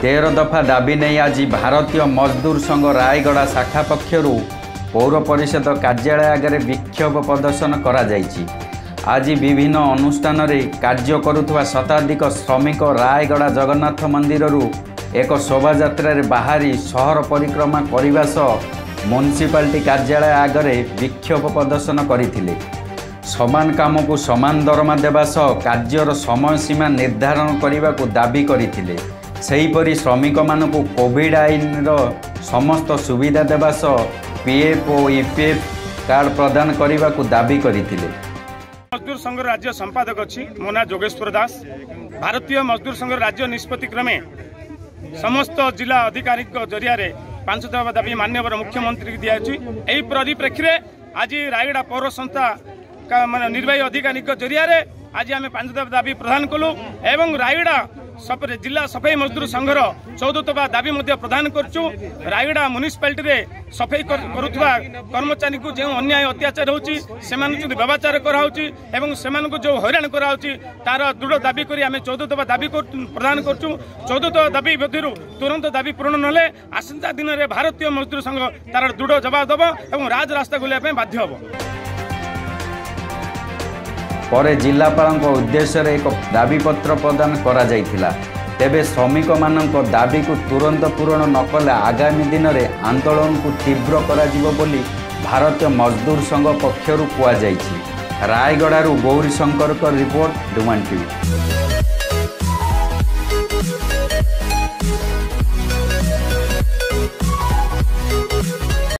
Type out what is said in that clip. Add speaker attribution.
Speaker 1: ତେର ଦଫା ଦାବି ନେଇ ଆଜି ଭାରତୀୟ ମଜଦୁର ସଂଘ ରାୟଗଡ଼ା ଶାଖା ପକ୍ଷରୁ ପୌର ପରିଷଦ କାର୍ଯ୍ୟାଳୟ ଆଗରେ ବିକ୍ଷୋଭ ପ୍ରଦର୍ଶନ କରାଯାଇଛି। ଆଜି ବିଭିନ୍ନ ଅନୁଷ୍ଠାନରେ କାର୍ଯ୍ୟ କରୁଥିବା ଶତାଧିକ ଶ୍ରମିକ ରାୟଗଡ଼ା ଜଗନ୍ନାଥ ମନ୍ଦିରରୁ ଏକ ଶୋଭାଯାତ୍ରାରେ ବାହାରି ସହର ପରିକ୍ରମା କରିବା ସହ ମ୍ୟୁନିସିପାଲିଟି କାର୍ଯ୍ୟାଳୟ ଆଗରେ ବିକ୍ଷୋଭ ପ୍ରଦର୍ଶନ କରିଥିଲେ। ସମାନ କାମକୁ ସମାନ ଦରମା ଦେବା ସହ କାର୍ଯ୍ୟର ସମୟସୀମା ନିର୍ଦ୍ଧାରଣ କରିବାକୁ ଦାବି କରିଥିଲେ। ସେହିପରି ଶ୍ରମିକମାନଙ୍କୁ କୋଭିଡ୍ ଆଇନର ସମସ୍ତ ସୁବିଧା ଦେବା ସହ ପିଏଫ୍ ଓ ଇପିଏଫ୍ କାର୍ଡ଼ ପ୍ରଦାନ କରିବାକୁ ଦାବି କରିଥିଲେ।
Speaker 2: ମଜଦୁର ସଂଘର ରାଜ୍ୟ ସମ୍ପାଦକ ଅଛି ମୋ ନାଁ ଯୋଗେଶ୍ୱର ଦାସ। ଭାରତୀୟ ମଜଦୁର ସଂଘର ରାଜ୍ୟ ନିଷ୍ପତ୍ତି କ୍ରମେ ସମସ୍ତ ଜିଲ୍ଲା ଅଧିକାରୀଙ୍କ ଜରିଆରେ ପାଞ୍ଚ ଦଫା ଦାବି ମାନ୍ୟବର ମୁଖ୍ୟମନ୍ତ୍ରୀଙ୍କୁ ଦିଆଯାଉଛି। ଏହି ପରିପ୍ରେକ୍ଷୀରେ ଆଜି ରାୟଗଡ଼ା ପୌର ସଂସ୍ଥା ମାନେ ନିର୍ବାହୀ ଅଧିକାରୀଙ୍କ ଜରିଆରେ ଆଜି ଆମେ ପାଞ୍ଚ ଦାବି ପ୍ରଦାନ କଲୁ ଏବଂ ରାୟଗଡ଼ା ସଫରେ ଜିଲ୍ଲା ସଫେଇ ମଜଦୁର ସଂଘର ଚଉଦ ଦଫା ଦାବି ମଧ୍ୟ ପ୍ରଦାନ କରୁଛୁ। ରାୟଗଡ଼ା ମ୍ୟୁନିସିପାଲିଟିରେ ସଫେଇ କର- କରୁଥିବା କର୍ମଚାରୀଙ୍କୁ ଯେଉଁ ଅନ୍ୟାୟ ଅତ୍ୟାଚାର ହେଉଛି ସେମାନଙ୍କୁ ଯଦି ବ୍ୟବଚାର କରାହେଉଛି ଏବଂ ସେମାନଙ୍କୁ ଯେଉଁ ହଇରାଣ କରାହେଉଛି ତାର ଦୃଢ଼ ଦାବି କରି ଆମେ ଚଉଦ ଦଫା ଦାବି ପ୍ରଦାନ କରୁଛୁ। ଚଉଦ ଦଫା ଦାବି ମଧ୍ୟରୁ ତୁରନ୍ତ ଦାବି ପୂରଣ ନହେଲେ ଆସନ୍ତା ଦିନରେ ଭାରତୀୟ ମଜଦୁର ସଂଘ ତାର ଦୃଢ଼ ଜବାବ ଦେବ ଏବଂ ରାଜରାସ୍ତା ବୁଲିବା ପାଇଁ ବାଧ୍ୟ ହେବ।
Speaker 1: ପରେ ଜିଲ୍ଲାପାଳଙ୍କ ଉଦ୍ଦେଶ୍ୟରେ ଏକ ଦାବିପତ୍ର ପ୍ରଦାନ କରାଯାଇଥିଲା। ତେବେ ଶ୍ରମିକମାନଙ୍କ ଦାବିକୁ ତୁରନ୍ତ ପୂରଣ ନ କଲେ ଆଗାମୀ ଦିନରେ ଆନ୍ଦୋଳନକୁ ତୀବ୍ର କରାଯିବ ବୋଲି ଭାରତୀୟ ମଜଦୁର ସଂଘ ପକ୍ଷରୁ କୁହାଯାଇଛି। ରାୟଗଡ଼ାରୁ ଗୌରୀଶଙ୍କରଙ୍କ ରିପୋର୍ଟ ଡୁମାନ୍ ଟିଭି